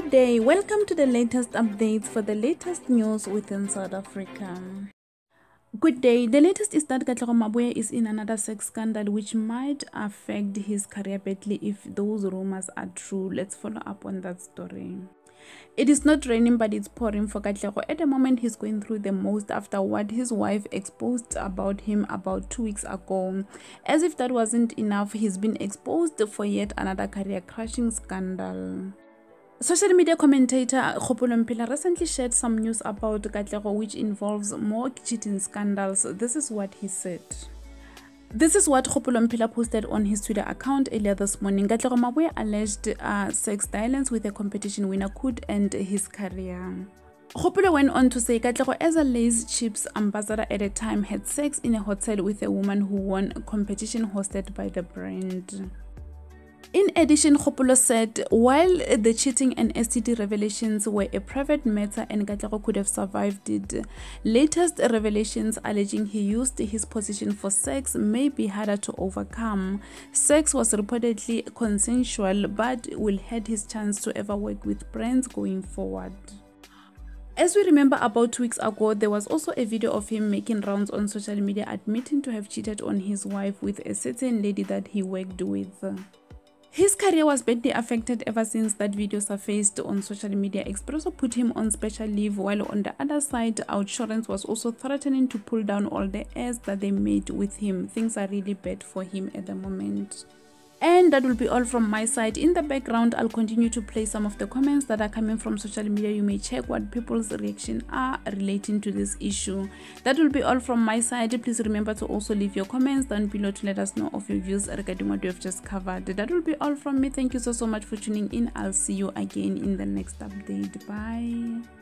day, welcome to the latest updates for the latest news within South Africa. Good day. The latest is that Katlego Maboe is in another sex scandal which might affect his career badly if those rumors are true. Let's follow up on that story. It is not raining but it's pouring for Katlego. At the moment he's going through the most after what his wife exposed about him about two weeks ago. As if that wasn't enough, he's been exposed for yet another career crashing scandal. Social media commentator Kgopolo Mphela recently shared some news about Katlego which involves more cheating scandals. This is what he said. This is what Kgopolo Mphela posted on his Twitter account earlier this morning. Katlego Maboe alleged uh, sex violence with a competition winner could end his career. Kgopolo went on to say Katlego as a Lay's Chips ambassador at the time had sex in a hotel with a woman who won a competition hosted by the brand. In addition, Kgopolo said while the cheating and STD revelations were a private matter and Katlego could have survived it, latest revelations alleging he used his position for sex may be harder to overcome. Sex was reportedly consensual but will hurt his chance to ever work with brands going forward. As we remember about two weeks ago, there was also a video of him making rounds on social media admitting to have cheated on his wife with a certain lady that he worked with. His career was badly affected ever since that video surfaced on social media. Expresso put him on special leave, while on the other side, Outsurance was also threatening to pull down all the ads that they made with him. Things are really bad for him at the moment. And that will be all from my side. In the background, I'll continue to play some of the comments that are coming from social media. You may check what people's reaction are relating to this issue. That will be all from my side. Please remember to also leave your comments down below to let us know of your views regarding what you have just covered. That will be all from me. Thank you so, so much for tuning in. I'll see you again in the next update. Bye.